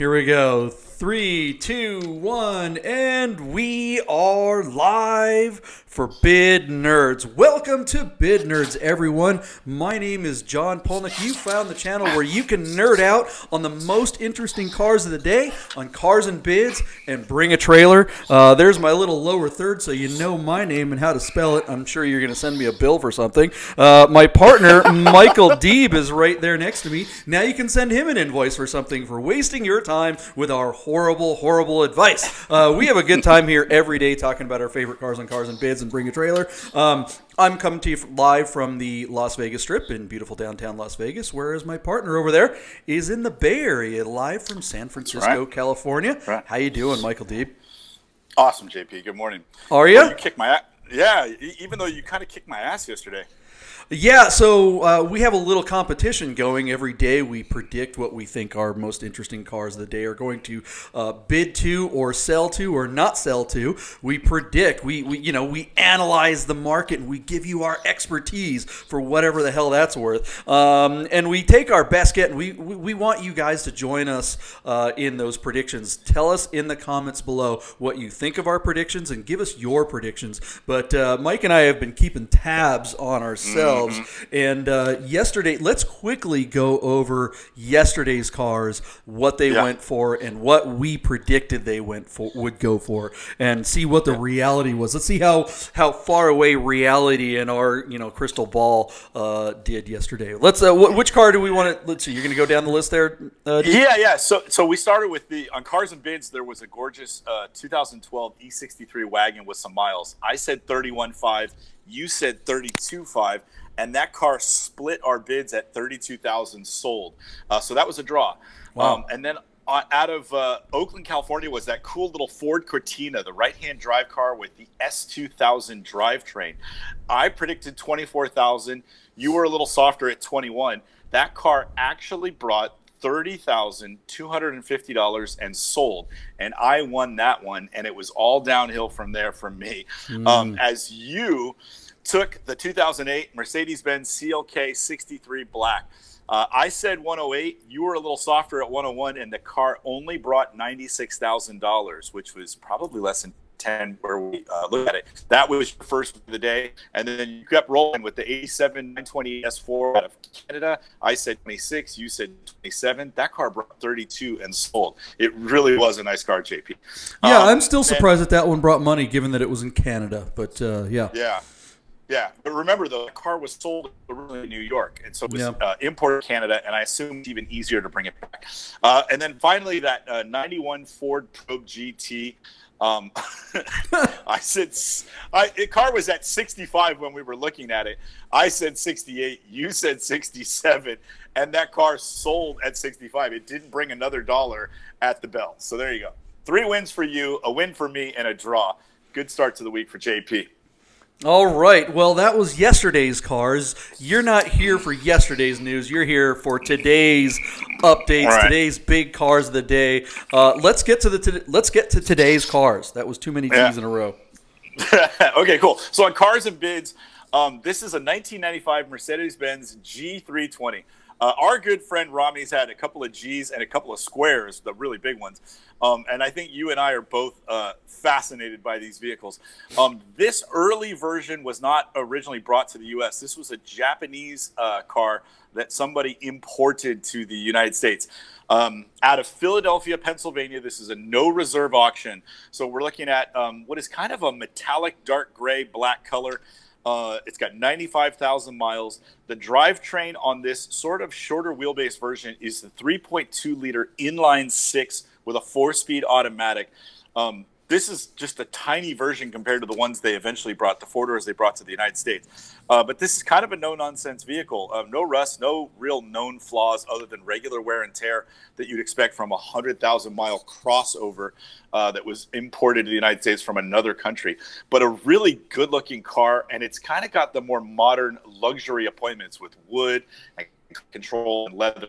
Here we go. Three, two, one, and we are live for Bid Nerds. Welcome to Bid Nerds, everyone. My name is John Polnick. You found the channel where you can nerd out on the most interesting cars of the day on cars and bids and bring a trailer. Uh, there's my little lower third, so you know my name and how to spell it. I'm sure you're going to send me a bill for something. Uh, my partner, Michael Deeb, is right there next to me. Now you can send him an invoice for something for wasting your time with our horrible, horrible advice. Uh, we have a good time here every day talking about our favorite cars on cars and bids and bring a trailer. Um, I'm coming to you live from the Las Vegas Strip in beautiful downtown Las Vegas, whereas my partner over there is in the Bay Area, live from San Francisco, right. California. Right. How you doing, Michael Deeb? Awesome, JP. Good morning. Are you? Well, you kicked my a- yeah. e- Even though you kind of kicked my ass yesterday. Yeah, so uh, we have a little competition going every day. We predict what we think our most interesting cars of the day are going to uh, bid to, or sell to, or not sell to. We predict. We, we, you know, we analyze the market and we give you our expertise for whatever the hell that's worth. Um, and we take our best get. And we, we we want you guys to join us uh, in those predictions. Tell us in the comments below what you think of our predictions and give us your predictions. But uh, Mike and I have been keeping tabs on ourselves. And uh, yesterday, let's quickly go over yesterday's cars, what they Yeah. went for, and what we predicted they went for would go for, and see what the reality was. Let's see how how far away reality and our you know crystal ball uh, did yesterday. Let's. Uh, wh- which car do we want to? Let's see. You're going to go down the list there. Uh, Yeah, yeah. So, so we started with the on cars and bids. There was a gorgeous uh, 2012 E63 wagon with some miles. I said 31.5. You said 32.5, and that car split our bids at 32,000 sold. Uh, so that was a draw. Wow. Um, and then uh, out of uh, Oakland, California, was that cool little Ford Cortina, the right-hand drive car with the S2000 drivetrain. I predicted 24,000. You were a little softer at 21. That car actually brought thirty thousand two hundred and fifty dollars and sold, and I won that one, and it was all downhill from there for me. Um, as you took the 2008 Mercedes-Benz CLK 63 Black. Uh, I said 108. You were a little softer at 101, and the car only brought $96,000, which was probably less than 10 where we uh, look at it. That was your first of the day. And then you kept rolling with the 87 928 S4 out of Canada. I said 26. You said 27. That car brought 32 and sold. It really was a nice car, JP. yeah, Um, I'm still and- surprised that that one brought money, given that it was in Canada. But uh, yeah. Yeah. Yeah, but remember though, the car was sold originally in New York, and so it was Yeah. uh, imported to Canada, and I assume it's even easier to bring it back. Uh, and then finally, that uh, '91 Ford Probe GT. Um, I said I, the car was at 65 when we were looking at it. I said 68. You said 67, and that car sold at 65. It didn't bring another dollar at the bell. So there you go. Three wins for you, a win for me, and a draw. Good start to the week for JP. All right. Well, that was yesterday's cars. You're not here for yesterday's news. You're here for today's updates, right. today's big cars of the day. Uh, let's get to the to, let's get to today's cars. That was too many T's Yeah. in a row. okay, cool. So on cars and bids, um, this is a 1995 Mercedes-Benz G320. Uh, our good friend Rami's had a couple of G's and a couple of squares, the really big ones. Um, and I think you and I are both uh, fascinated by these vehicles. Um, this early version was not originally brought to the U.S. This was a Japanese uh, car that somebody imported to the United States. Um, out of Philadelphia, Pennsylvania, this is a no reserve auction. So we're looking at um, what is kind of a metallic dark gray black color. Uh, it's got 95,000 miles. The drivetrain on this sort of shorter wheelbase version is the 3.2 liter inline six with a four speed automatic. Um, this is just a tiny version compared to the ones they eventually brought, the four doors they brought to the United States. Uh, but this is kind of a no nonsense vehicle. Um, no rust, no real known flaws other than regular wear and tear that you'd expect from a 100,000 mile crossover uh, that was imported to the United States from another country. But a really good looking car, and it's kind of got the more modern luxury appointments with wood and control and leather.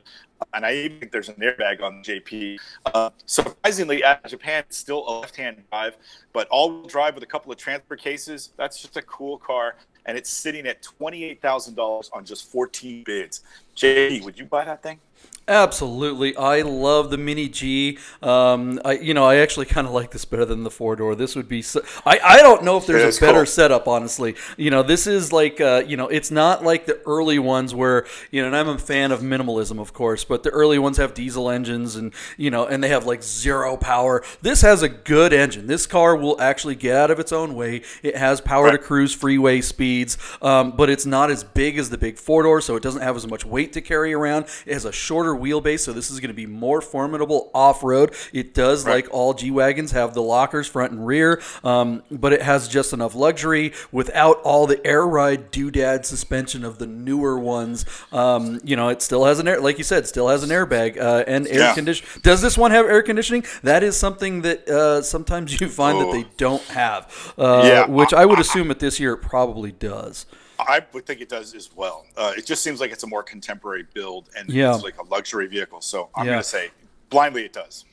And I even think there's an airbag on JP. Uh, surprisingly, at Japan, it's still a left-hand drive, but all-wheel drive with a couple of transfer cases. That's just a cool car, and it's sitting at twenty-eight thousand dollars on just fourteen bids. JP, would you buy that thing? Absolutely, I love the Mini G. Um, I, you know, I actually kind of like this better than the four door. This would be. So, I I don't know if there's a better cool. setup, honestly. You know, this is like, uh, you know, it's not like the early ones where you know, and I'm a fan of minimalism, of course, but the early ones have diesel engines and you know, and they have like zero power. This has a good engine. This car will actually get out of its own way. It has power right. to cruise freeway speeds, um, but it's not as big as the big four door, so it doesn't have as much weight to carry around. It has a shorter wheelbase, so this is going to be more formidable off road. It does, right. like all G wagons, have the lockers front and rear, um, but it has just enough luxury without all the air ride doodad suspension of the newer ones. Um, you know, it still has an air, like you said, still has an airbag uh, and air yeah. condition. Does this one have air conditioning? That is something that uh, sometimes you find that they don't have. Uh, yeah, which I would assume at this year it probably does. I would think it does as well. Uh, it just seems like it's a more contemporary build and yeah. it's like a luxury vehicle. So I'm yeah. going to say blindly it does.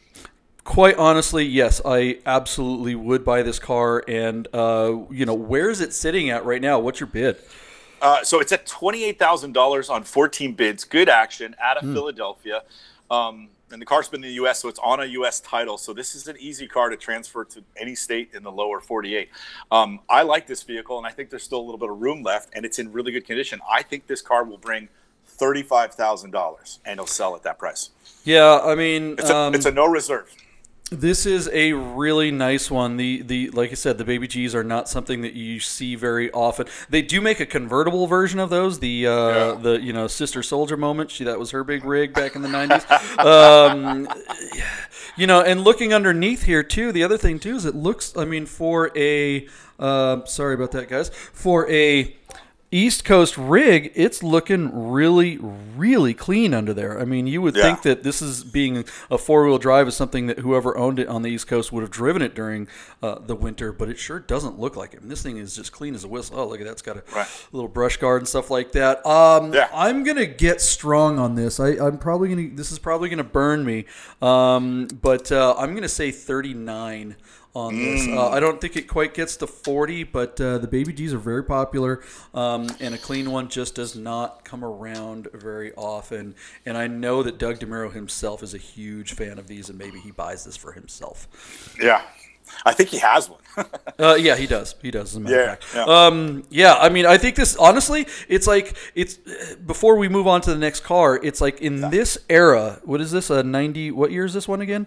Quite honestly, yes, I absolutely would buy this car. And uh, you know, where is it sitting at right now? What's your bid? Uh, so it's at twenty eight thousand dollars on fourteen bids. Good action out of mm. Philadelphia. Um, and the car's been in the U.S., so it's on a U.S. title. So this is an easy car to transfer to any state in the lower 48. Um, I like this vehicle, and I think there's still a little bit of room left, and it's in really good condition. I think this car will bring thirty-five thousand dollars, and it'll sell at that price. Yeah, I mean, it's a, um, it's a no reserve. This is a really nice one. The the like I said, the baby G's are not something that you see very often. They do make a convertible version of those. The uh, yeah. the you know Sister Soldier moment. She that was her big rig back in the nineties. um, you know, and looking underneath here too. The other thing too is it looks. I mean, for a uh, sorry about that, guys. For a East Coast rig, it's looking really, really clean under there. I mean, you would yeah. think that this is being a four wheel drive is something that whoever owned it on the East Coast would have driven it during uh, the winter, but it sure doesn't look like it. And this thing is just clean as a whistle. Oh, look at that! It's got a right. little brush guard and stuff like that. Um, yeah. I'm gonna get strong on this. I, am probably gonna. This is probably gonna burn me, um, but uh, I'm gonna say 39 on this. Mm. Uh, I don't think it quite gets to 40, but uh, the Baby G's are very popular, um, and a clean one just does not come around very often. And I know that Doug DeMuro himself is a huge fan of these, and maybe he buys this for himself. Yeah. I think he has one. uh, yeah, he does. He does. As a matter yeah, of fact. Yeah. Um, yeah. I mean, I think this. Honestly, it's like it's before we move on to the next car. It's like in yeah. this era. What is this? A ninety? What year is this one again?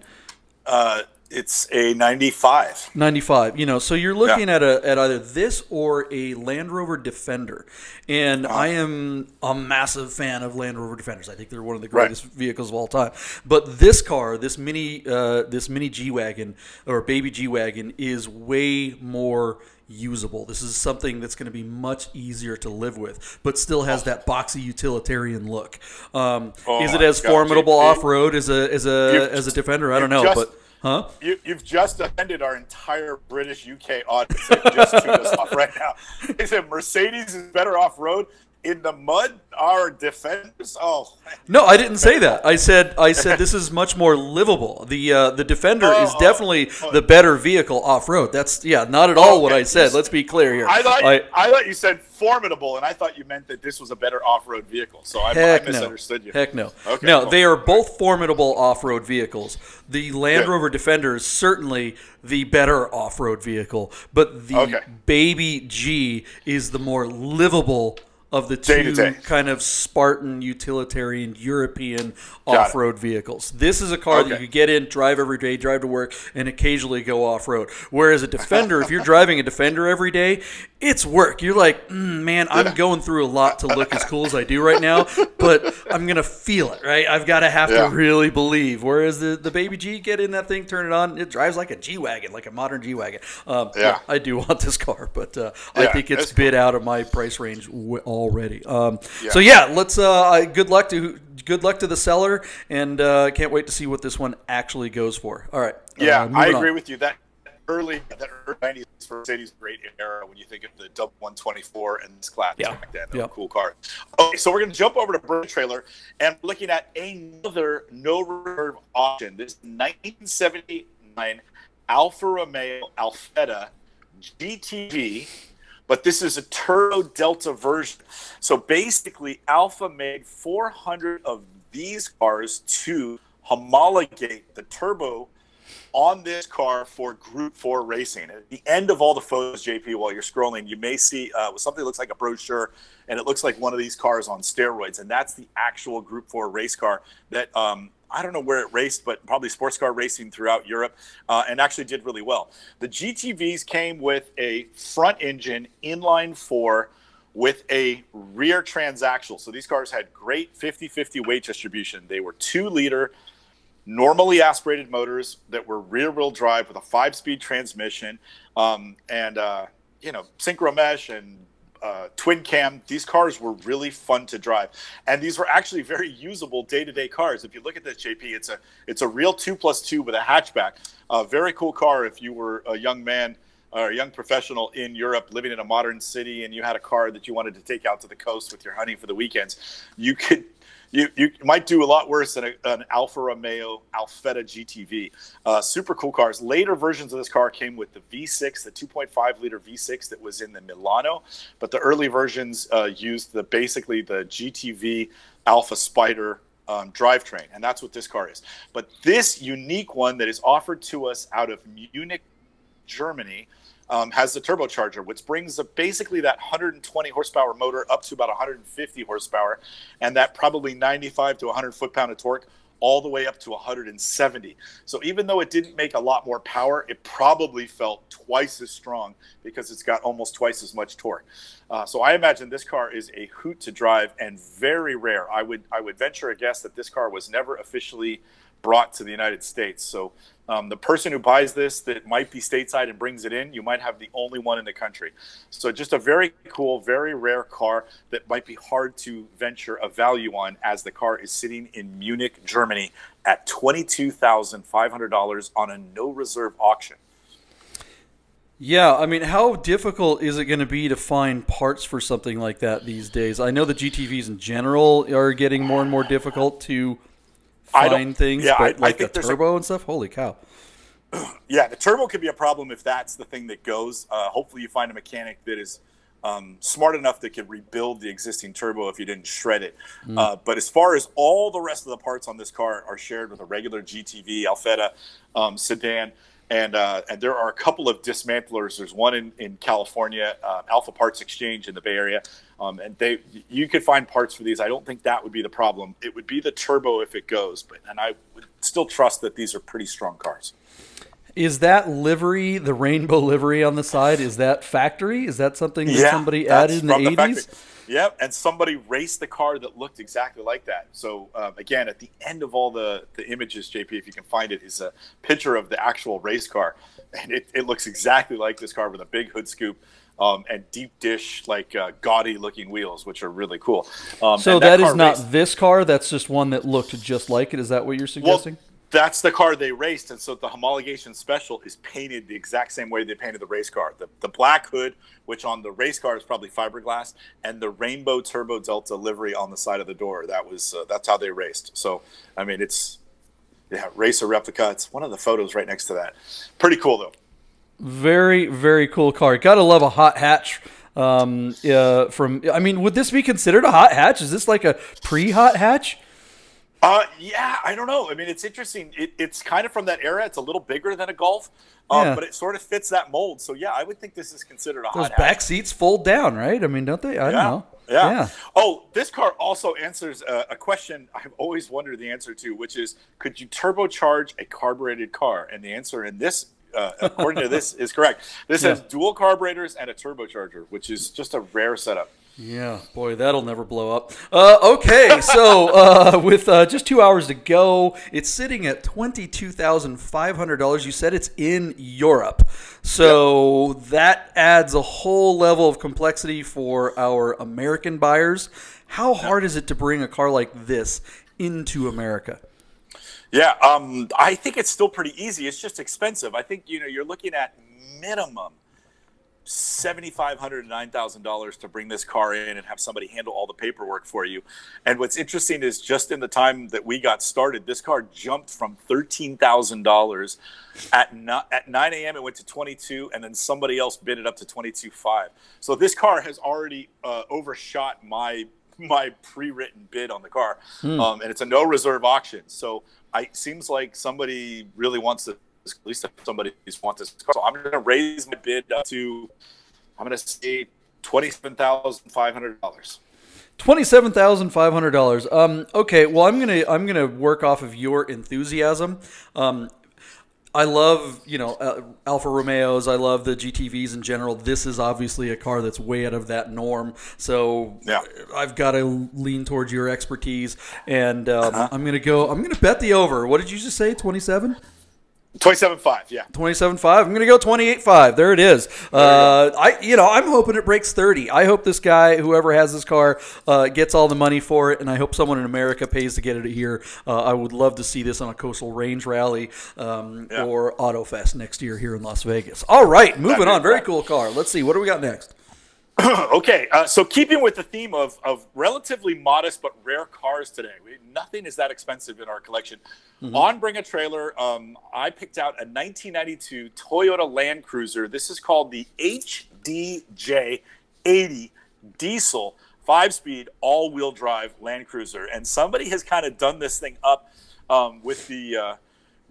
Uh, it's a 95 95 you know so you're looking yeah. at a at either this or a land rover defender and uh-huh. i am a massive fan of land rover defenders i think they're one of the greatest right. vehicles of all time but this car this mini uh, this mini g-wagon or baby g-wagon is way more usable. This is something that's going to be much easier to live with, but still has that boxy utilitarian look. Um, oh is it as formidable off road as a as a as a defender? I don't know, just, but Huh? You, have just offended our entire British UK audience just tuned us off right now. He said Mercedes is better off road in the mud our defenders? Oh no i didn't say that. I said i said this is much more livable. The uh, the defender oh, is oh, definitely oh, the better vehicle off-road. That's yeah not at all okay. what i said. Let's be clear here. I thought, I, I, thought you said formidable and i thought you meant that this was a better off-road vehicle so i, I misunderstood no. you. Heck no. Okay, no cool. they are both formidable off-road vehicles. The land Good. rover defender is certainly the better off-road vehicle but the okay. baby g is the more livable of the two kind of Spartan utilitarian European off road vehicles. This is a car okay. that you get in, drive every day, drive to work, and occasionally go off road. Whereas a Defender, if you're driving a Defender every day, it's work. You're like, mm, man, I'm going through a lot to look as cool as I do right now, but I'm gonna feel it, right? I've got to have yeah. to really believe. Whereas the the baby G, get in that thing, turn it on, it drives like a G wagon, like a modern G wagon. Um, yeah. yeah. I do want this car, but uh, yeah, I think it's bid cool. out of my price range already. Um, so yeah, let's. Uh, good luck to good luck to the seller, and uh, can't wait to see what this one actually goes for. All right. Yeah, uh, I agree on. with you. That early that early 90s for Mercedes great era when you think of the Dub 124 and this class yeah. back then. Yeah. cool car. Okay, so we're going to jump over to Bird Trailer and looking at another no reserve option. This 1979 Alfa Romeo Alfetta GTV but this is a turbo delta version. So basically, Alfa made 400 of these cars to homologate the turbo on this car for Group 4 racing. At the end of all the photos, JP, while you're scrolling, you may see uh, something that looks like a brochure, and it looks like one of these cars on steroids. And that's the actual Group 4 race car that um, I don't know where it raced, but probably sports car racing throughout Europe uh, and actually did really well. The GTVs came with a front engine inline four with a rear transaxle. So these cars had great 50 50 weight distribution. They were two liter normally aspirated motors that were rear wheel drive with a five speed transmission um, and uh, you know synchro mesh and uh, twin cam these cars were really fun to drive. And these were actually very usable day-to-day cars. If you look at this jp it's a it's a real two plus two with a hatchback. A very cool car if you were a young man or a young professional in Europe living in a modern city and you had a car that you wanted to take out to the coast with your honey for the weekends, you could you, you might do a lot worse than a, an Alfa Romeo Alfetta GTV. Uh, super cool cars. Later versions of this car came with the V6, the 2.5 liter V6 that was in the Milano, but the early versions uh, used the basically the GTV Alfa Spider um, drivetrain, and that's what this car is. But this unique one that is offered to us out of Munich, Germany, um, has the turbocharger, which brings the, basically that 120 horsepower motor up to about 150 horsepower, and that probably 95 to 100 foot pound of torque all the way up to 170. So even though it didn't make a lot more power, it probably felt twice as strong because it's got almost twice as much torque. Uh, so I imagine this car is a hoot to drive and very rare. I would I would venture a guess that this car was never officially brought to the United States. So um, the person who buys this that might be stateside and brings it in, you might have the only one in the country. So just a very cool, very rare car that might be hard to venture a value on as the car is sitting in Munich, Germany at $22,500 on a no reserve auction. Yeah, I mean, how difficult is it going to be to find parts for something like that these days? I know the GTVs in general are getting more and more difficult to find things, yeah, but I, like I the turbo a, and stuff. Holy cow! Yeah, the turbo could be a problem if that's the thing that goes. Uh, hopefully, you find a mechanic that is um, smart enough that could rebuild the existing turbo if you didn't shred it. Mm. Uh, but as far as all the rest of the parts on this car are shared with a regular GTV Alfetta um, sedan. And, uh, and there are a couple of dismantlers. There's one in, in California, uh, Alfa Parts Exchange in the Bay Area, um, and they you could find parts for these. I don't think that would be the problem. It would be the turbo if it goes, but and I would still trust that these are pretty strong cars. Is that livery, the rainbow livery on the side, is that factory? Is that something that yeah, somebody added in the eighties? Yep, and somebody raced the car that looked exactly like that. So um, again, at the end of all the the images, JP, if you can find it, is a picture of the actual race car, and it, it looks exactly like this car with a big hood scoop. Um, and deep dish, like uh, gaudy looking wheels, which are really cool. Um, so that, that is not raced... this car. That's just one that looked just like it. Is that what you're suggesting? Well, that's the car they raced, and so the homologation special is painted the exact same way they painted the race car. The, the black hood, which on the race car is probably fiberglass, and the rainbow turbo delta livery on the side of the door. That was uh, that's how they raced. So I mean, it's yeah, racer replica. It's one of the photos right next to that. Pretty cool though. Very very cool car. Gotta love a hot hatch um, uh, from I mean, would this be considered a hot hatch? Is this like a pre-hot hatch? Uh, yeah, I don't know. I mean, it's interesting. It, it's kind of from that era. It's a little bigger than a Golf, um, yeah. but it sort of fits that mold. So yeah, I would think this is considered a Those hot back seats fold down, right? I mean, don't they? I yeah. don't know. Yeah. yeah. Oh, this car also answers a, a, question I've always wondered the answer to, which is, could you turbocharge a carbureted car? And the answer in this uh, according to this, is correct. This yeah. has dual carburetors and a turbocharger, which is just a rare setup. Yeah, boy, that'll never blow up. Uh, okay, so uh, with uh, just two hours to go, it's sitting at twenty-two thousand five hundred dollars. You said it's in Europe, so yep. that adds a whole level of complexity for our American buyers. How hard is it to bring a car like this into America? Yeah, um, I think it's still pretty easy. It's just expensive. I think you know you're looking at minimum 7,500 to $9,000 to bring this car in and have somebody handle all the paperwork for you. And what's interesting is just in the time that we got started, this car jumped from $13,000 at, at 9 a.m. It went to 22 and then somebody else bid it up to 22.5. So this car has already uh, overshot my my pre-written bid on the car, hmm. um, and it's a no reserve auction. So I seems like somebody really wants to. At least somebody wants this car. So I'm going to raise my bid up to. I'm going to say twenty-seven thousand five hundred dollars. Twenty-seven thousand five hundred dollars. Um. Okay. Well, I'm gonna I'm gonna work off of your enthusiasm. Um. I love, you know, uh, Alfa Romeos. I love the GTVs in general. This is obviously a car that's way out of that norm. So yeah. I've got to lean towards your expertise, and um, uh-huh. I'm going to go. I'm going to bet the over. What did you just say? Twenty-seven. Twenty-seven five, yeah. Twenty-seven five. I'm gonna go twenty-eight five. There it is. Uh, I, you know, I'm hoping it breaks thirty. I hope this guy, whoever has this car, uh, gets all the money for it, and I hope someone in America pays to get it here. Uh, I would love to see this on a Coastal Range Rally um, yeah. or AutoFest next year here in Las Vegas. All right, moving on. Very cool car. Let's see. What do we got next? okay, uh, so keeping with the theme of, of relatively modest but rare cars today, we, nothing is that expensive in our collection. Mm-hmm. On Bring a Trailer, um, I picked out a 1992 Toyota Land Cruiser. This is called the HDJ 80 diesel five speed all wheel drive Land Cruiser. And somebody has kind of done this thing up um, with the. Uh,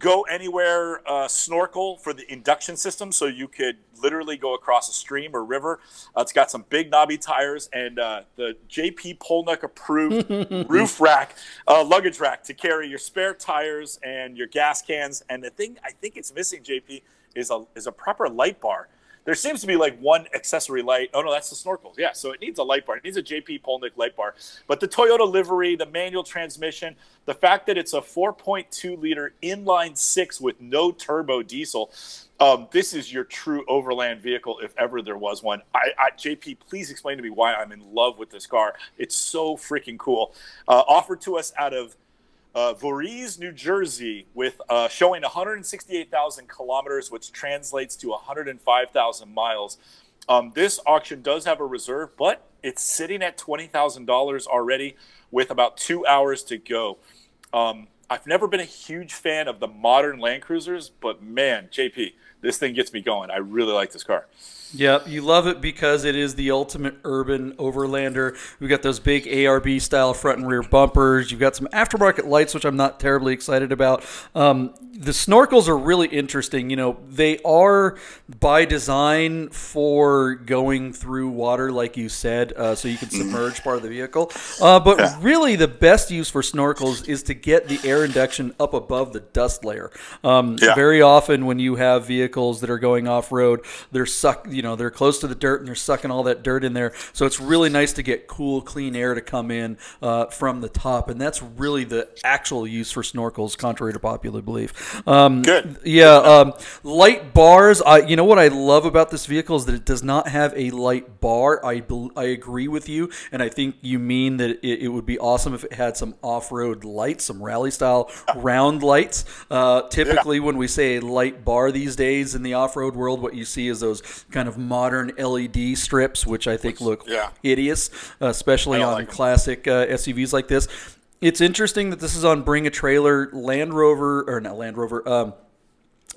go anywhere uh, snorkel for the induction system. So you could literally go across a stream or river. Uh, it's got some big knobby tires and uh, the jp polnick approved roof rack uh, luggage rack to carry your spare tires and your gas cans. And the thing i think it's missing jp is a, is a proper light bar there seems to be like one accessory light. Oh no, that's the snorkels. Yeah, so it needs a light bar. It needs a JP Polnick light bar. But the Toyota livery, the manual transmission, the fact that it's a 4.2 liter inline six with no turbo diesel, um, this is your true overland vehicle if ever there was one. I, I, JP, please explain to me why I'm in love with this car. It's so freaking cool. Uh, offered to us out of uh, Voorhees, New Jersey, with uh, showing 168,000 kilometers, which translates to 105,000 miles. Um, this auction does have a reserve, but it's sitting at $20,000 already with about two hours to go. Um, I've never been a huge fan of the modern Land Cruisers, but man, JP, this thing gets me going. I really like this car. Yep, you love it because it is the ultimate urban overlander. We've got those big ARB style front and rear bumpers. You've got some aftermarket lights, which I'm not terribly excited about. Um, the snorkels are really interesting. You know, they are by design for going through water, like you said, uh, so you can submerge part of the vehicle. Uh, but yeah. really, the best use for snorkels is to get the air induction up above the dust layer. Um, yeah. Very often, when you have vehicles that are going off road, they're suck. You know, they're close to the dirt and they're sucking all that dirt in there. So it's really nice to get cool, clean air to come in uh, from the top, and that's really the actual use for snorkels, contrary to popular belief. Um, Good. Yeah. Um, light bars. I, you know what I love about this vehicle is that it does not have a light bar. I, I agree with you, and I think you mean that it, it would be awesome if it had some off-road lights, some rally style round lights. Uh, typically, yeah. when we say a light bar these days in the off-road world, what you see is those kind of modern LED strips, which I think look yeah. hideous, especially on like classic uh, SUVs like this it's interesting that this is on Bring a Trailer Land Rover or not Land Rover. Um,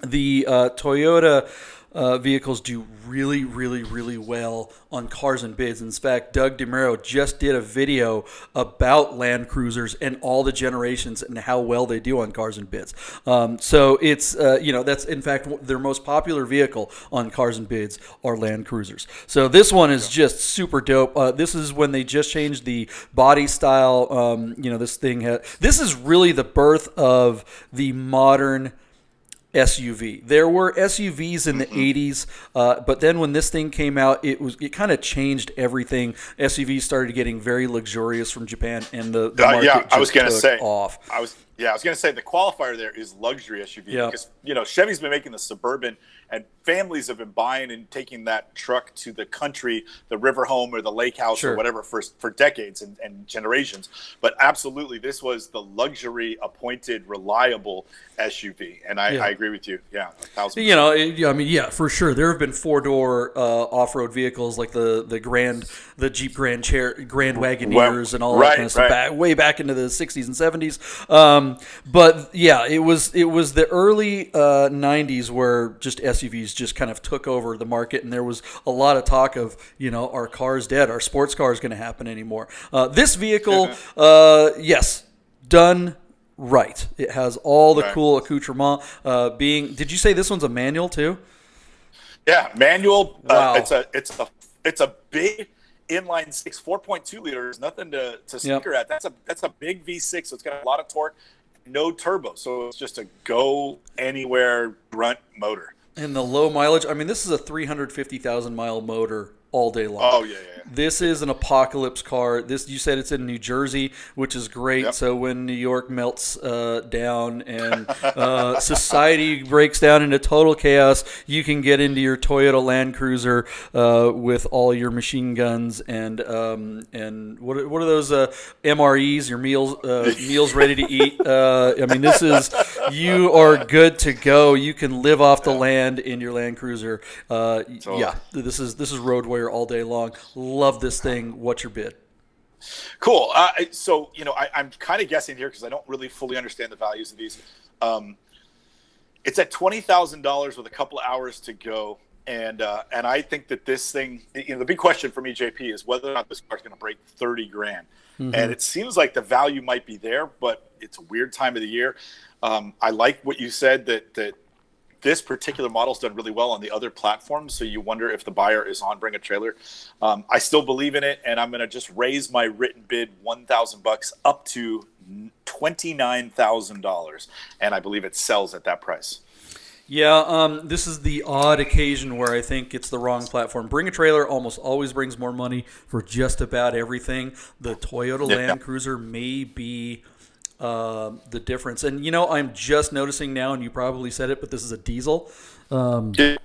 the uh, Toyota uh, vehicles do really, really, really well on cars and bids. In fact, Doug DeMuro just did a video about Land Cruisers and all the generations and how well they do on cars and bids. Um, so it's, uh, you know, that's in fact their most popular vehicle on cars and bids are Land Cruisers. So this one is just super dope. Uh, this is when they just changed the body style. Um, you know, this thing, had, this is really the birth of the modern SUV. There were SUVs in the mm-hmm. 80s, uh, but then when this thing came out, it was it kind of changed everything. SUVs started getting very luxurious from Japan, and the, the uh, yeah, I was going to say off. I was yeah, I was going to say the qualifier there is luxury SUV yeah. because you know Chevy's been making the suburban and families have been buying and taking that truck to the country, the river home or the lake house sure. or whatever for, for decades and, and generations. But absolutely, this was the luxury appointed reliable SUV. And I, yeah. I agree with you. Yeah. You know, I mean, yeah, for sure. There have been four door uh, off road vehicles like the, the Grand, the Jeep Grand Chair, Grand Wagoneers well, and all right, that kind of stuff right. back, way back into the 60s and 70s. Um, Um, but yeah, it was it was the early uh, '90s where just SUVs just kind of took over the market, and there was a lot of talk of you know our cars dead, our sports car is going to happen anymore. Uh, this vehicle, uh, yes, done right. It has all the Right. cool accoutrement. Uh, being, did you say this one's a manual too? Yeah, manual. Wow. Uh, it's a it's a it's a big inline six, four point two liters. Nothing to to snicker at. That's a that's a big V six. So it's got a lot of torque, no turbo. So it's just a go anywhere grunt motor. And the low mileage. I mean, this is a 350,000 mile motor all day long. Oh yeah, yeah. This is an apocalypse car. This you said it's in New Jersey, which is great. Yep. So when New York melts uh, down and uh, society breaks down into total chaos, you can get into your Toyota Land Cruiser uh, with all your machine guns and um, and what are, what are those uh, MREs? Your meals uh, meals ready to eat. Uh, I mean, this is you are good to go. You can live off the land in your Land Cruiser. Uh. Yeah, this is this is road warrior all day long. Love this thing. What's your bid? Cool. Uh, so you know, I, I'm kind of guessing here because I don't really fully understand the values of these. Um, it's at twenty thousand dollars with a couple of hours to go, and uh, and I think that this thing, you know, the big question for me, JP, is whether or not this car's going to break thirty grand. And it seems like the value might be there, but it's a weird time of the year. Um, I like what you said that that this particular model's done really well on the other platforms. So you wonder if the buyer is on Bring a Trailer. Um, I still believe in it, and I'm going to just raise my written bid one thousand bucks up to twenty nine thousand dollars, and I believe it sells at that price. Yeah, um, this is the odd occasion where I think it's the wrong platform. Bring a trailer almost always brings more money for just about everything. The Toyota Yeah. Land Cruiser may be uh, the difference. And you know, I'm just noticing now, and you probably said it, but this is a diesel, Yeah.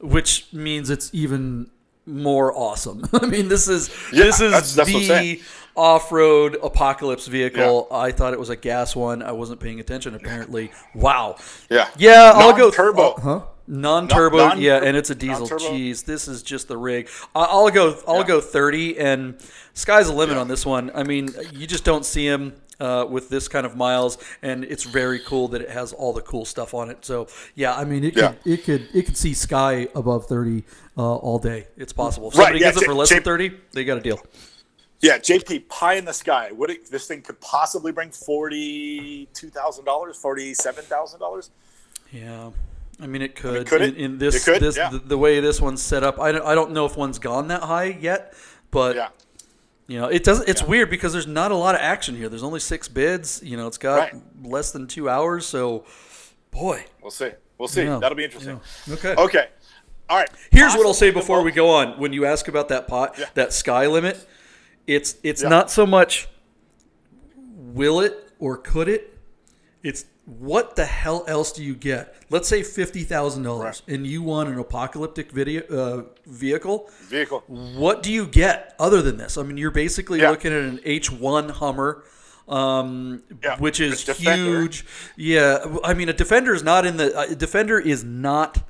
which means it's even more awesome. I mean, this is Yeah, this is that's- that's what I'm saying. the off-road apocalypse vehicle. I thought it was a gas one. I wasn't paying attention. Apparently, wow. Yeah. Yeah, I'll go Non-turbo. huh? Non-turbo, Non- yeah, and it's a diesel. Jeez, this is just the rig. I- I'll go. I'll Yeah. go thirty, and sky's the limit Yeah. on this one. I mean, you just don't see them uh, with this kind of miles, and it's very cool that it has all the cool stuff on it. So, yeah, I mean, it Yeah. could it could it could see sky above thirty uh, all day. It's possible. If Right, somebody yeah, gets it for less J- than thirty, they got a deal. Yeah, JP, pie in the sky. What it, this thing could possibly bring forty two thousand dollars, forty seven thousand dollars. Yeah. I mean, it could. could in, it? in this, It could, this yeah. the, the way this one's set up, I don't, I don't know if one's gone that high yet, but Yeah, You know, it doesn't. It's Yeah. weird because there's not a lot of action here. There's only six bids. You know, it's got Right. less than two hours. So, boy. we'll see. We'll see. That'll be interesting. Okay. Okay. All right. Here's what I'll say before we go on. When you ask about that pot, Yeah. that sky limit, it's it's Yeah. not so much will it or could it. It's what the hell else do you get? Let's say fifty thousand dollars, and you want an apocalyptic video uh, vehicle. vehicle. what do you get other than this? I mean, you're basically Yeah. looking at an H1 Hummer, um, Yeah, which is huge. Yeah, I mean, a Defender is not in the uh, Defender is not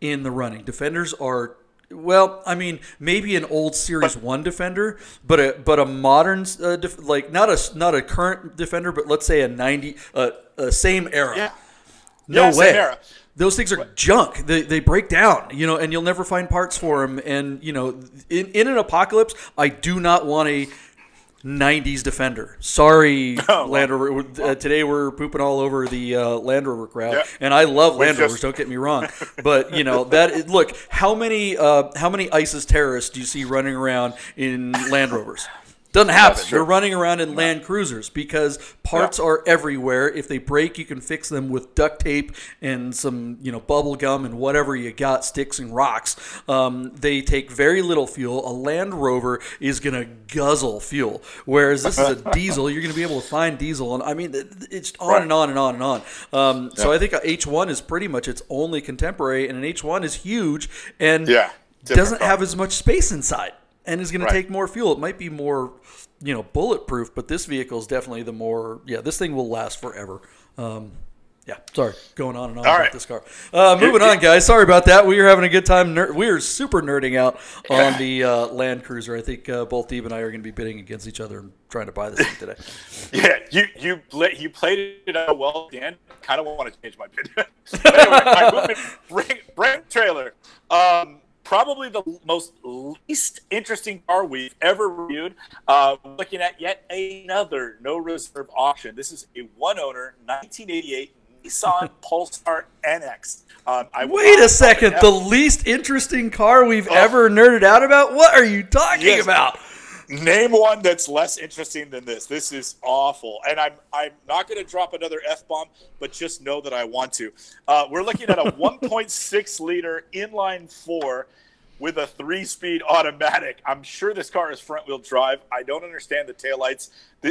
in the running. Defenders are. Well, I mean, maybe an old Series One Defender, but a but a modern uh, def, like not a not a current Defender, but let's say a ninety uh, uh, same era. Yeah. No Yeah, same way. era. Those things are junk. They, they break down, you know, and you'll never find parts for them. And you know, in, in an apocalypse, I do not want a '90s Defender. Sorry, Oh, Land Rover. Uh, today we're pooping all over the uh, Land Rover crowd, Yeah. and I love Land just- Rovers. Don't get me wrong, but you know that. Look, how many uh, how many ISIS terrorists do you see running around in Land Rovers? Doesn't happen. They're running around in Land Cruisers because parts Yeah. are everywhere. If they break, you can fix them with duct tape and some, you know, bubble gum and whatever you got, sticks and rocks. Um, they take very little fuel. A Land Rover is going to guzzle fuel, whereas this is a diesel. You're going to be able to find diesel, and I mean, it's on Right. and on and on and on. Um, So Yeah. I think a H1 is pretty much its only contemporary, and an H1 is huge and Yeah, doesn't have as much space inside and is going Right. to take more fuel. It might be more, you know, bulletproof, but this vehicle is definitely the more. Yeah, this thing will last forever. Um, Yeah, sorry, going on and on All about right. this car. Uh, moving on, guys. Sorry about that. We are having a good time. Ner- we are super nerding out on the uh, Land Cruiser. I think uh, both Steve and I are going to be bidding against each other and trying to buy this thing today. Yeah, you you you played it out well, Dan. Kind of want to change my bid. Anyway, my movement, bring, bring trailer. Um, probably the most least interesting car we've ever reviewed. Uh, looking at yet another no reserve auction. This is a one owner 1988 Nissan Pulsar NX. Um, I Wait a second. The least interesting car we've Oh. ever nerded out about? What are you talking Yes. about? Name one that's less interesting than this. This is awful, and I'm I'm not going to drop another f bomb, but just know that I want to. Uh, we're looking at a 1.6 liter inline four with a three-speed automatic. I'm sure this car is front-wheel drive. I don't understand the taillights.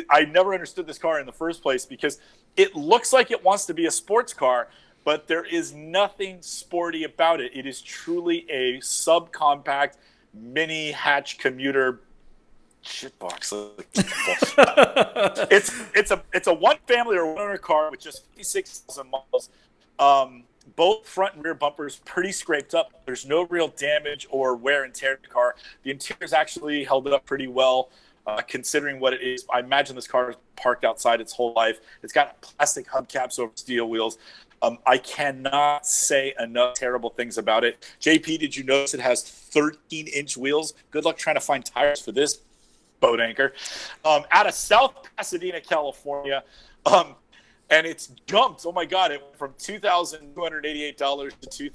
I never understood this car in the first place because it looks like it wants to be a sports car, but there is nothing sporty about it. It is truly a subcompact mini hatch commuter shitbox. it's it's a it's a one family or one owner car with just 56,000 miles. Um, both front and rear bumpers pretty scraped up. There's no real damage or wear and tear to the car. The interior's actually held up pretty well. Uh, considering what it is, I imagine this car is parked outside its whole life. It's got plastic hubcaps over steel wheels. Um, I cannot say enough terrible things about it. JP, did you notice it has 13 inch wheels? Good luck trying to find tires for this boat anchor. Um, out of South Pasadena, California. Um, and it's jumped. Oh my God! It went from two thousand two hundred eighty-eight dollars to two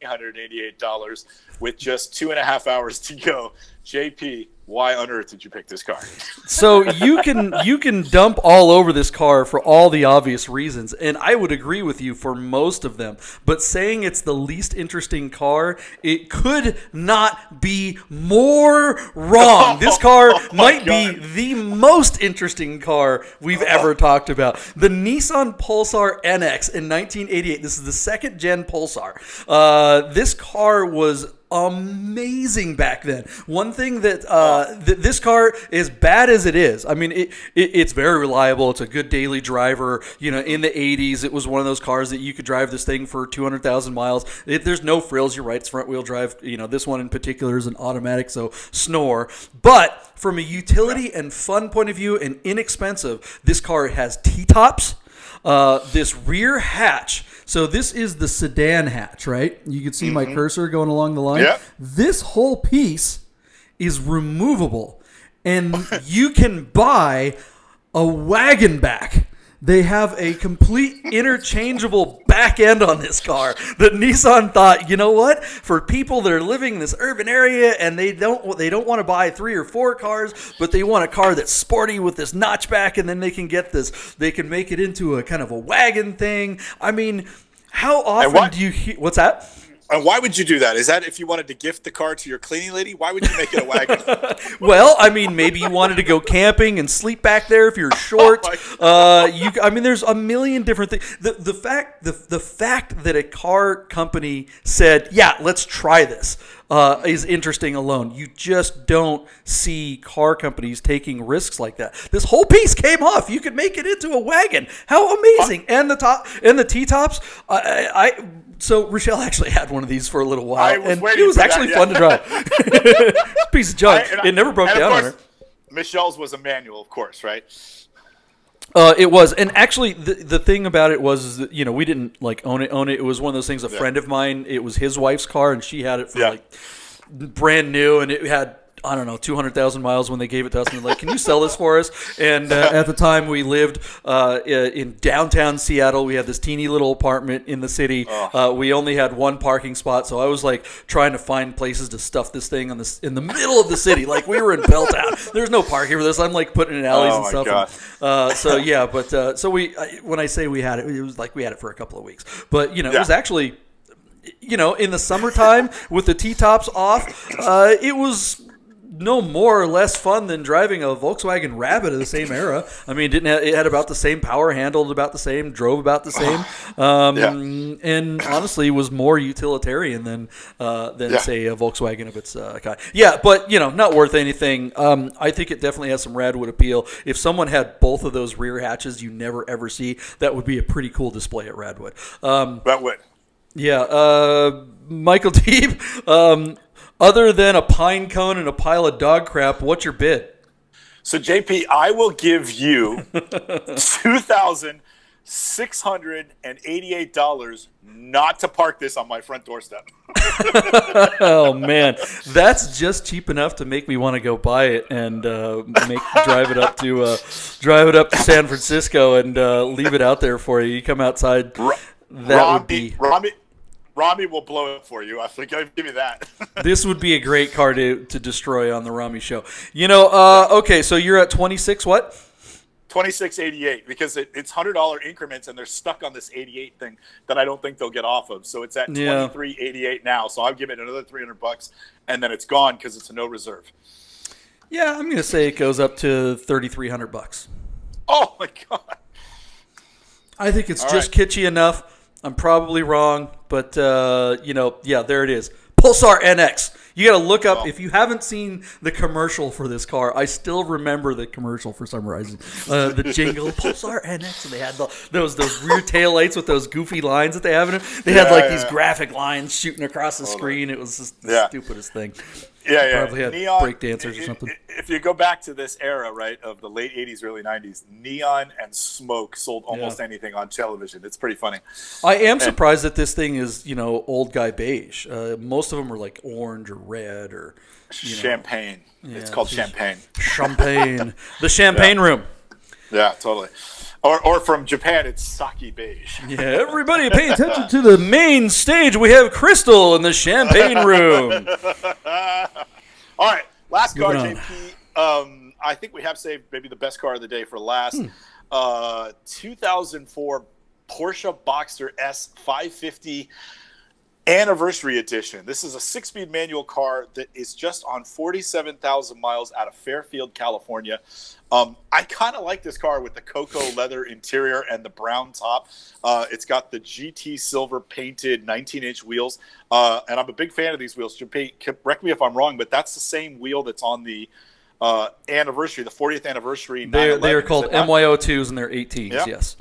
thousand three hundred eighty-eight dollars with just two and a half hours to go. JP, why on earth did you pick this car? So you can you can dump all over this car for all the obvious reasons, and I would agree with you for most of them. But saying it's the least interesting car, it could not be more wrong. This car Oh might be the most interesting car we've ever talked about. The Nissan Pulsar NX in 1988. This is the second gen Pulsar. Uh, this car was amazing back then. One thing that uh, th- this car, as bad as it is, I mean, it, it it's very reliable. It's a good daily driver. You know, in the 80s, it was one of those cars that you could drive this thing for 200,000 miles. It, there's no frills. You're right. It's front wheel drive. You know, this one in particular is an automatic, so snore. But from a utility and fun point of view and inexpensive, this car has T-tops. Uh, this rear hatch. So this is the sedan hatch, right? You can see my mm-hmm. cursor going along the line. Yep. This whole piece is removable, and you can buy a wagon back. They have a complete interchangeable back end on this car that Nissan thought, you know what? For people that are living in this urban area and they don't they don't want to buy three or four cars, but they want a car that's sporty with this notchback, and then they can get this. They can make it into a kind of a wagon thing. I mean, how often do you hear? What's that? And why would you do that? Is that if you wanted to gift the car to your cleaning lady? Why would you make it a wagon? Well, I mean, maybe you wanted to go camping and sleep back there if you're short. my uh, you, I mean, there's a million different things. The the fact the the fact that a car company said, "Yeah, let's try this," uh, is interesting alone. You just don't see car companies taking risks like that. This whole piece came off. You could make it into a wagon. How amazing! And the top and the T tops. I, I, so Rochelle actually had one of these for a little while, I was and it was for that, actually yeah. fun to drive. Piece of junk. I- it never broke down on her. Michelle's was a manual, of course, right? Uh, it was, and actually, the the thing about it was, is that, you know, we didn't like own it. Own it. It was one of those things. A friend of mine, it was his wife's car, and she had it for Yeah. like brand new, and it had. I don't know, two hundred thousand miles when they gave it to us, and they're like, "Can you sell this for us?" And uh, at the time, we lived uh, in downtown Seattle. We had this teeny little apartment in the city. Uh, we only had one parking spot, so I was like trying to find places to stuff this thing on this in the middle of the city. Like we were in Belltown. There's no parking for this. I'm like putting it in alleys Oh and stuff. And, uh, so yeah, but uh, so we I, when I say we had it, it was like we had it for a couple of weeks. But you know, it was actually, you know, in the summertime with the t tops off, uh, it was no more or less fun than driving a Volkswagen Rabbit of the same era. I mean, it didn't have, it had about the same power, handled about the same, drove about the same, um, Yeah. and honestly was more utilitarian than uh, than Yeah. say a Volkswagen of its uh, kind. Yeah, but you know, not worth anything. Um, I think it definitely has some Radwood appeal. If someone had both of those rear hatches, you never ever see, that would be a pretty cool display at Radwood. Um, That would. yeah, uh, Michael Deeb. Um, other than a pine cone and a pile of dog crap, what's your bid? So JP, I will give you two thousand six hundred and eighty-eight dollars not to park this on my front doorstep. Oh man, that's just cheap enough to make me want to go buy it and uh, make drive it up to uh, drive it up to San Francisco and uh, leave it out there for you. You come outside, that would be Rami will blow it for you. I think I'll give you that. this would be a great car to, to destroy on the Rami show. You know, uh, okay, so you're at twenty six. What? Twenty-six eighty-eight because it, it's hundred dollar increments and they're stuck on this eighty-eight thing that I don't think they'll get off of. So it's at Yeah. twenty-three eighty-eight now. So I'll give it another three hundred bucks and then it's gone because it's a no reserve. Yeah, I'm gonna say it goes up to thirty three hundred bucks. Oh my god! I think it's All just kitschy enough. I'm probably wrong, but uh, you know, yeah, there it is. Pulsar NX. You got to look up Oh. if you haven't seen the commercial for this car. I still remember the commercial for some reason. Uh, the jingle Pulsar NX, and they had the, those those rear taillights with those goofy lines that they have in it. They had like yeah, these yeah. graphic lines shooting across the screen. It was just the Yeah. stupidest thing. Yeah, yeah. Probably had neon break dancers or something. If you go back to this era, right, of the late '80s, early '90s, neon and smoke sold almost Yeah. anything on television. It's pretty funny. I am surprised that this thing is, you know, old guy beige. Uh, most of them are like orange or red or you know, champagne. it's called champagne. champagne. the champagne room. Yeah, totally. Or, or from Japan, it's sake beige. Yeah, everybody pay attention to the main stage. We have Crystal in the champagne room. All right, last car, Moving on. JP. Um, I think we have saved maybe the best car of the day for last. Hmm. Uh, 2004 Porsche Boxster S 550 Anniversary Edition. This is a six-speed manual car that is just on 47,000 miles out of Fairfield, California. Um, I kind of like this car with the cocoa leather interior and the brown top. Uh, it's got the GT silver painted 19-inch wheels, uh, and I'm a big fan of these wheels. Correct me if I'm wrong, but that's the same wheel that's on the uh, anniversary, the 40th anniversary. They, they are called Is it not? MYO2s and they're 18s, Yeah. yes.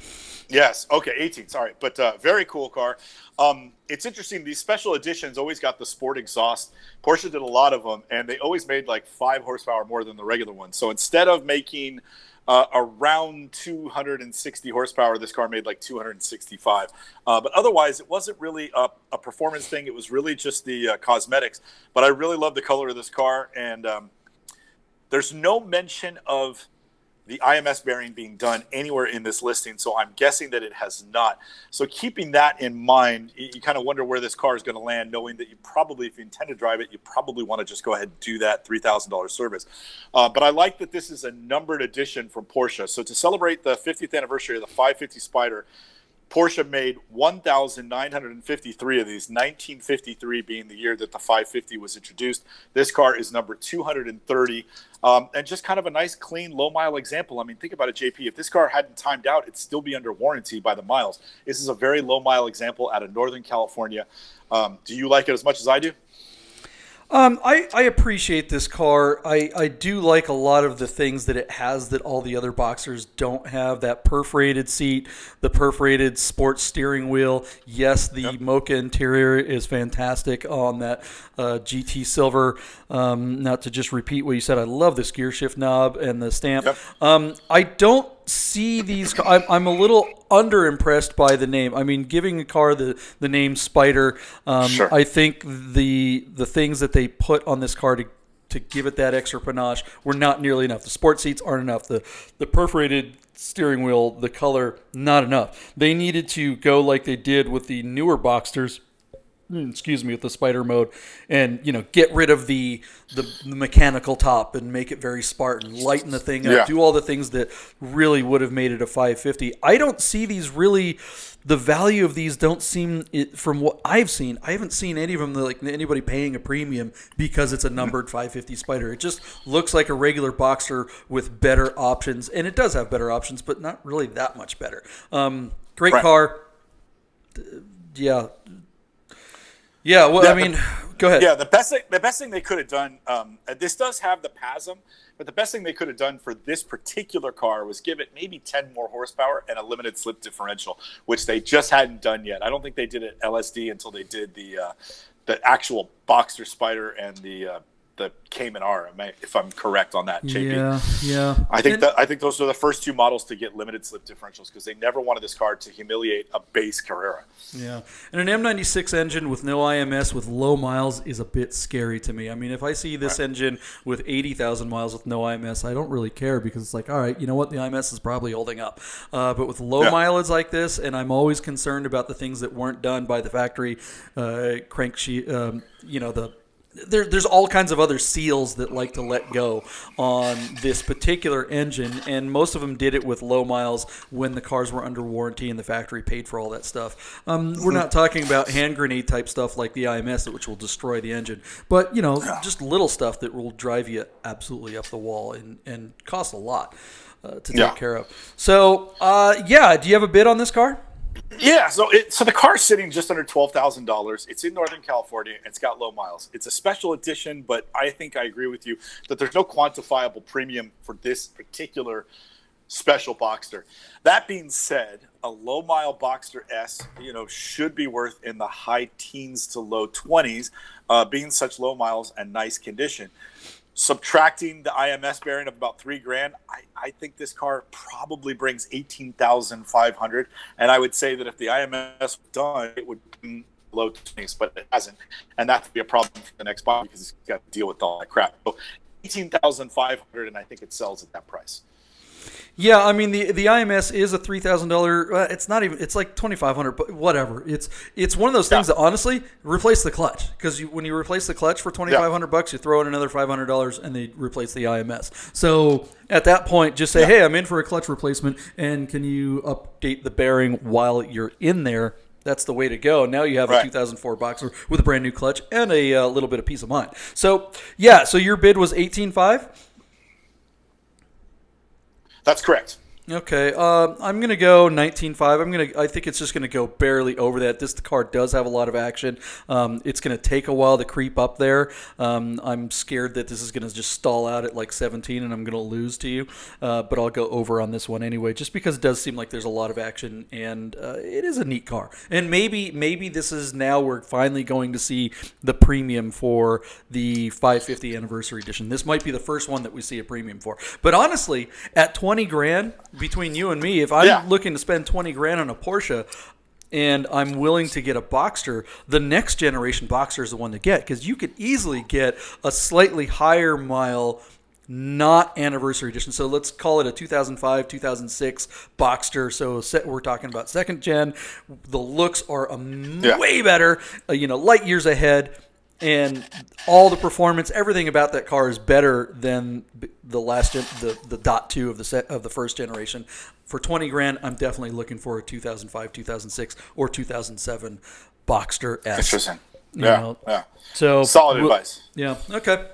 Yes. Okay. 18. Sorry, but uh, very cool car. Um, it's interesting. These special editions always got the sport exhaust. Porsche did a lot of them, and they always made like five horsepower more than the regular one. So instead of making uh, around 260 horsepower, this car made like 265. Uh, but otherwise, it wasn't really a, a performance thing. It was really just the uh, cosmetics. But I really love the color of this car, and um, there's no mention of the IMS bearing being done anywhere in this listing, so I'm guessing that it has not. So keeping that in mind, you, you kind of wonder where this car is going to land, knowing that you probably, if you intend to drive it, you probably want to just go ahead and do that $3,000 service. Uh, but I like that this is a numbered edition from Porsche. So to celebrate the 50th anniversary of the 550 Spider, Porsche made 1,953 of these, 1953 being the year that the 550 was introduced. This car is number 230. Um, and just kind of a nice, clean, low mile example. I mean, think about it, JP. If this car hadn't timed out, it'd still be under warranty by the miles. This is a very low mile example out of Northern California. Um, do you like it as much as I do? Um, I, I appreciate this car. I, I do like a lot of the things that it has that all the other Boxsters don't have. That perforated seat, the perforated sports steering wheel. Yes, the Mocha interior is fantastic on that uh, GT Silver. Um, not to just repeat what you said, I love this gear shift knob and the stamp. Yep. Um, I don't see these. I'm, I'm a little underimpressed by the name. I mean, giving a car the, the name Spider, um, Sure. I think the the things that they put on this car to to give it that extra panache were not nearly enough. The sport seats aren't enough. The the perforated steering wheel, the color, not enough. They needed to go like they did with the newer Boxsters excuse me with the spider mode and you know get rid of the, the the mechanical top and make it very spartan lighten the thing up Yeah. do all the things that really would have made it a 550 i don't see these really the value of these don't seem it, from what i've seen i haven't seen any of them like anybody paying a premium because it's a numbered 550 spider. It just looks like a regular Boxster with better options and it does have better options but not really that much better. Um, great Right. car. Yeah yeah well Yeah, i mean go ahead Yeah, the best thing the best thing they could have done. Um, this does have the PASM, but the best thing they could have done for this particular car was give it maybe ten more horsepower and a limited slip differential, which they just hadn't done yet. I don't think they did it LSD until they did the uh, the actual Boxster Spider and the uh, the Cayman R. If I'm correct on that, JP. yeah yeah I think And- that I think those are the first two models to get limited slip differentials because they never wanted this car to humiliate a base Carrera. Yeah, and an M96 engine with no IMS with low miles is a bit scary to me. I mean, if I see this engine with 80,000 miles with no IMS, I don't really care because it's like, all right, you know what, the IMS is probably holding up. Uh, but with low Yeah. mileage like this, and I'm always concerned about the things that weren't done by the factory uh, cranksheet, um, you know, the there, there's all kinds of other seals that like to let go on this particular engine, and most of them did it with low miles when the cars were under warranty and the factory paid for all that stuff. Um, we're not talking about hand grenade type stuff like the IMS, which will destroy the engine, but you know, just little stuff that will drive you absolutely up the wall and, and cost a lot uh, to take Yeah. care of. So, uh, yeah, do you have a bid on this car? Yeah, so it so the car's sitting just under twelve thousand dollars. It's in Northern California. It's got low miles. It's a special edition, but I think I agree with you that there's no quantifiable premium for this particular special Boxster. That being said, a low mile Boxster S, you know, should be worth in the high teens to low twenties, uh, being such low miles and nice condition subtracting the IMS bearing of about three grand, I, I think this car probably brings eighteen thousand five hundred. And I would say that if the IMS was done, it would bring low twenties, but it hasn't, and that would be a problem for the next buyer because he's got to deal with all that crap. So eighteen thousand five hundred, and I think it sells at that price. Yeah, I mean the the IMS is a three thousand dollar. Uh, it's not even. It's like twenty five hundred, but whatever. It's it's one of those things Yeah. that honestly replace the clutch because you, when you replace the clutch for twenty five hundred bucks, you throw in another five hundred dollars and they replace the IMS. So at that point, just say, hey, I'm in for a clutch replacement, and can you update the bearing while you're in there? That's the way to go. Now you have a 2004 Boxster with a brand new clutch and a uh, little bit of peace of mind. So yeah, so your bid was eighteen five. That's correct. Okay, uh, I'm gonna go 19.5. I'm gonna. I think it's just gonna go barely over that. This car does have a lot of action. Um, it's gonna take a while to creep up there. Um, I'm scared that this is gonna just stall out at like 17, and I'm gonna lose to you. Uh, but I'll go over on this one anyway, just because it does seem like there's a lot of action, and uh, it is a neat car. And maybe, maybe this is now we're finally going to see the premium for the 550 anniversary edition. This might be the first one that we see a premium for. But honestly, at 20 grand between you and me, if I'm Yeah. looking to spend 20 grand on a Porsche and I'm willing to get a Boxster, the next generation Boxster is the one to get because you could easily get a slightly higher mile not anniversary edition. So let's call it a 2005, 2006 Boxster. So set, we're talking about second gen. The looks are um, Yeah. way better, uh, you know, light years ahead. And all the performance, everything about that car is better than the last gen, the the dot two of the set of the first generation. For twenty grand, I'm definitely looking for a 2005, 2006, or 2007 Boxster S. Interesting. You Yeah, know, yeah. So Solid advice. Yeah. Okay.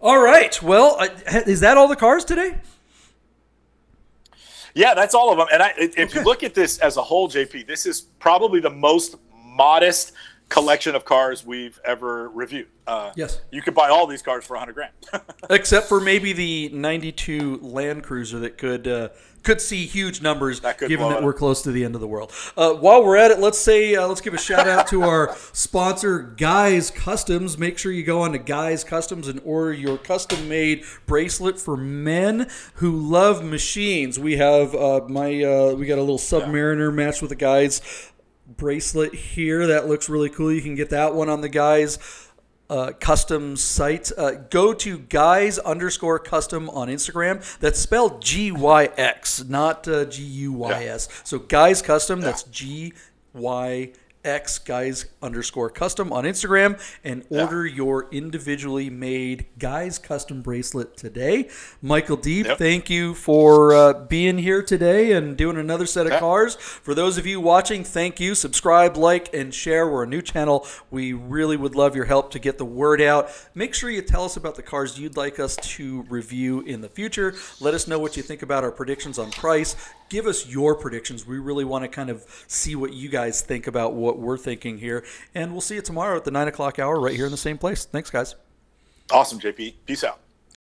All right. Well, is that all the cars today? Yeah, that's all of them. And I, if you look at this as a whole, JP, this is probably the most modest collection of cars we've ever reviewed. Uh, Yes. You could buy all these cars for 100 grand. Except for maybe the '92 Land Cruiser that could uh, could see huge numbers, That could given that we're close to the end of the world. Uh, while we're at it, let's say uh, let's give a shout out to our sponsor, Guys Customs. Make sure you go on to Guys Customs and order your custom made bracelet for men who love machines. We have uh, my uh, we got a little Submariner matched with the Guys bracelet here that looks really cool. You can get that one on the Guys uh, custom site. Uh, go to guys underscore custom on Instagram. That's spelled G Y X, not uh, G U Y S. So guys custom. That's G Y X guys underscore custom on Instagram and order yeah. your individually made guys custom bracelet today. Michael Deeb, yep. thank you for uh, being here today and doing another set of cars. For those of you watching, thank you. Subscribe, like, and share. We're a new channel. We really would love your help to get the word out. Make sure you tell us about the cars you'd like us to review in the future. Let us know what you think about our predictions on price give us your predictions. We really want to kind of see what you guys think about what we're thinking here. And we'll see you tomorrow at the nine o'clock hour right here in the same place. Thanks, guys. Awesome, JP. Peace out.